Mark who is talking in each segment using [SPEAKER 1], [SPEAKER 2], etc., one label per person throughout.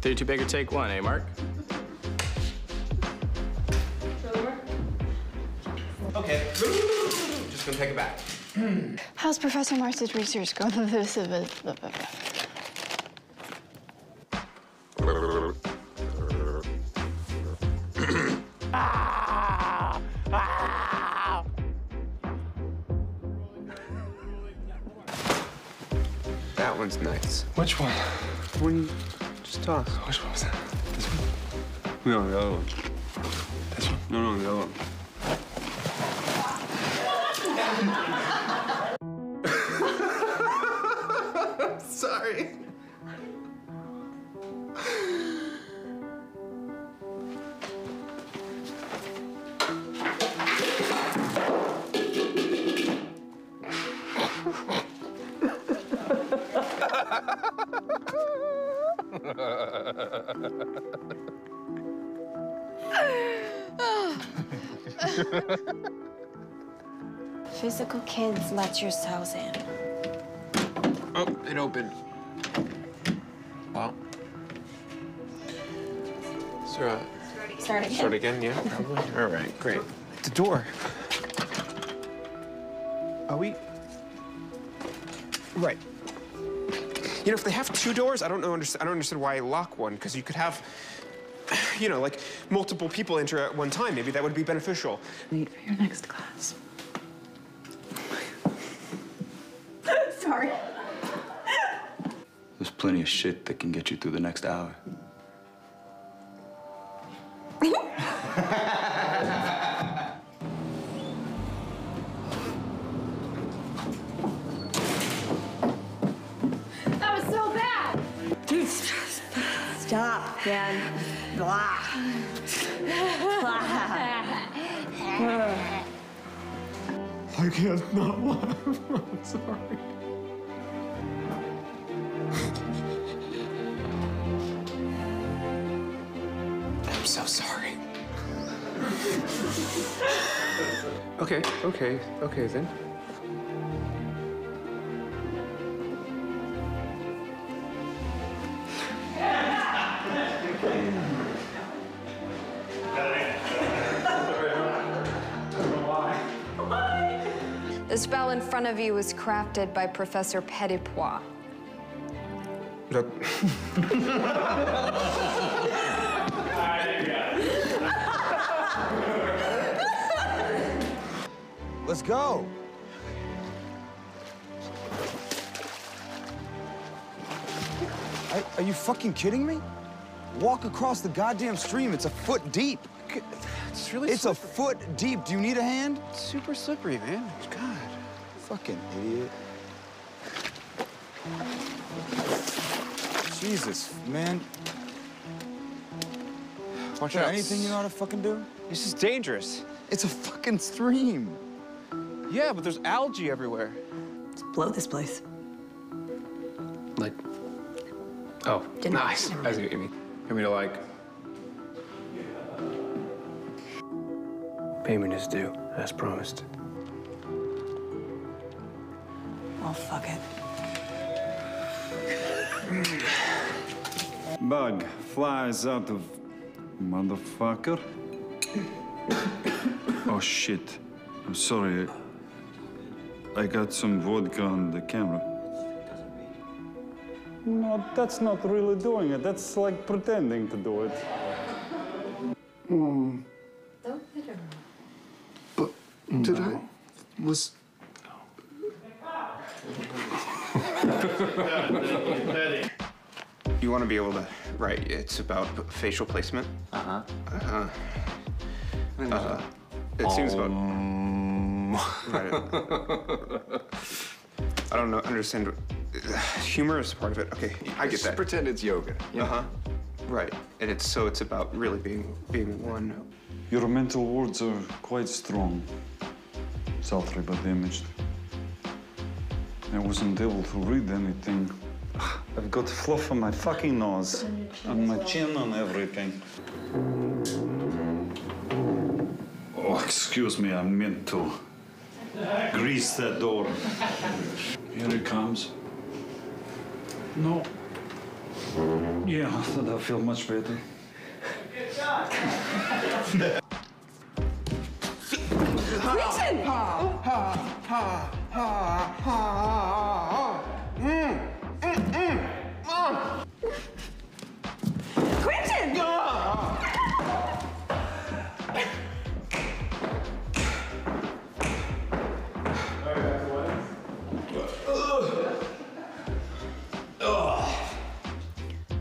[SPEAKER 1] Three, two, bigger, take one, eh, Mark?
[SPEAKER 2] Okay. Just gonna take it back.
[SPEAKER 3] How's Professor Marsh's research going?
[SPEAKER 2] That one's nice.
[SPEAKER 4] Which one?
[SPEAKER 2] When you just toss.
[SPEAKER 4] Which one was that? This one?
[SPEAKER 2] No, the other one.
[SPEAKER 4] This one?
[SPEAKER 2] No, no, the other one. Sorry.
[SPEAKER 3] Physical kids, let yourselves in.
[SPEAKER 2] Oh, it opened. Well. So, uh,
[SPEAKER 3] Start again.
[SPEAKER 2] start again, yeah, probably. All right, great. The door. Are we? Right. You know, if they have two doors, I don't know. Understand, I don't understand why I lock one because you could have, you know, like multiple people enter at one time. Maybe that would be beneficial.
[SPEAKER 3] Wait for your next class. Sorry.
[SPEAKER 5] There's plenty of shit that can get you through the next hour.
[SPEAKER 6] Stop, man. Blah.
[SPEAKER 4] I can't not laugh. I'm sorry.
[SPEAKER 2] I'm so sorry. okay, okay, okay then.
[SPEAKER 7] The spell in front of you was crafted by Professor Petipois.
[SPEAKER 2] Look.
[SPEAKER 8] Let's go. Are, are you fucking kidding me? Walk across the goddamn stream. It's a foot deep.
[SPEAKER 2] It's really
[SPEAKER 8] It's a foot deep. Do you need a hand?
[SPEAKER 2] super slippery, man.
[SPEAKER 8] God, fucking idiot. Jesus, man.
[SPEAKER 2] Watch out.
[SPEAKER 8] anything you know how to fucking do?
[SPEAKER 2] This is dangerous.
[SPEAKER 8] It's a fucking stream.
[SPEAKER 2] Yeah, but there's algae everywhere.
[SPEAKER 6] Let's blow this place.
[SPEAKER 2] Like. Oh,
[SPEAKER 6] Didn't-
[SPEAKER 2] nice.
[SPEAKER 6] never
[SPEAKER 2] I see what you mean. You mean to like.
[SPEAKER 1] Payment is due, as promised.
[SPEAKER 6] Well, fuck it.
[SPEAKER 9] Bug flies out of motherfucker. oh shit. I'm sorry. I got some vodka on the camera. No, that's not really doing it. That's like pretending to do it. Hmm.
[SPEAKER 4] Mm, did I? Was.
[SPEAKER 2] You want to be able to. Right, it's about facial placement.
[SPEAKER 5] Uh-huh.
[SPEAKER 2] Uh, uh, it seems about. Right. I don't know, understand. Humor is part of it. Okay, I get
[SPEAKER 5] Just
[SPEAKER 2] that.
[SPEAKER 5] pretend it's yoga.
[SPEAKER 2] Uh huh. Right, and it's so it's about really being being one.
[SPEAKER 9] Your mental words are quite strong. Salty but damaged. I wasn't able to read anything. I've got fluff on my fucking nose, on my chin, on everything. Oh, excuse me, I meant to grease that door. Here it comes. No. Yeah, that I feel much better.
[SPEAKER 6] good Quentin!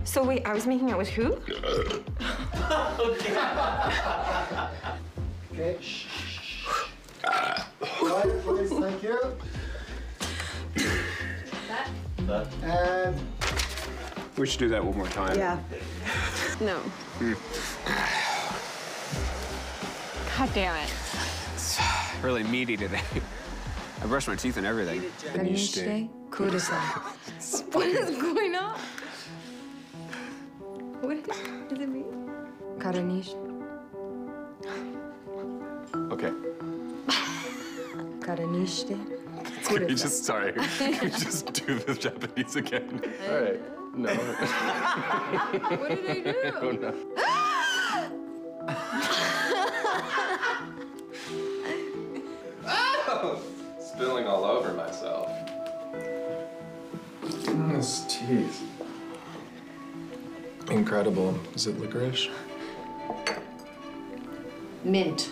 [SPEAKER 3] So wait, I was making out with who?
[SPEAKER 4] Okay. Shh. Quiet, please. Thank you. And um,
[SPEAKER 2] We should do that one more time.
[SPEAKER 6] Yeah.
[SPEAKER 3] No. God damn it.
[SPEAKER 2] It's Really meaty today. I brushed my teeth and everything.
[SPEAKER 7] Karnishte Kudasa. What is going on? What does it mean? Karanish.
[SPEAKER 1] Okay.
[SPEAKER 7] Karanishte
[SPEAKER 1] Can we just, sorry, can you just do the Japanese again? All right. No.
[SPEAKER 7] What did I do?
[SPEAKER 1] Oh, no. Oh! Spilling all over myself.
[SPEAKER 4] Goodness, teeth. Incredible. Is it licorice?
[SPEAKER 7] Mint.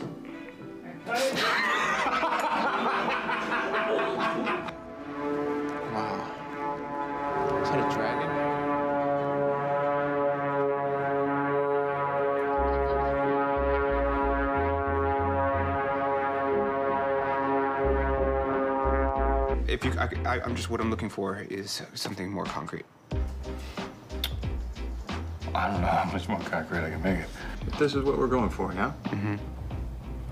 [SPEAKER 2] If you, I, I, I'm just what I'm looking for is something more concrete.
[SPEAKER 1] I don't know how much more concrete I can make it. But this is what we're going for, yeah? Mm-hmm.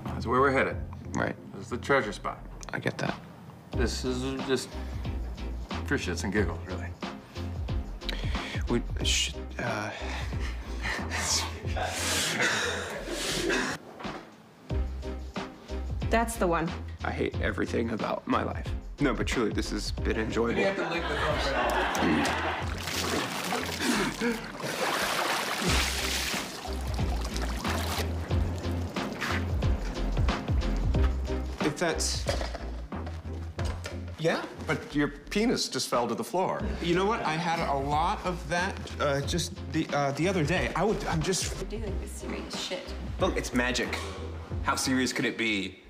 [SPEAKER 1] That's where we're headed.
[SPEAKER 2] Right.
[SPEAKER 1] This is the treasure spot.
[SPEAKER 2] I get that.
[SPEAKER 1] This is just for shits and giggles, really.
[SPEAKER 2] We should. Uh,
[SPEAKER 3] That's the one.
[SPEAKER 2] I hate everything about my life. No, but truly, this has been enjoyable. If that's. Yeah,
[SPEAKER 1] But your penis just fell to the floor.
[SPEAKER 2] you know what? I had a lot of that uh, just the uh, the other day. I would. I'm just.
[SPEAKER 3] We're dealing with serious shit.
[SPEAKER 2] Look, it's magic. How serious could it be?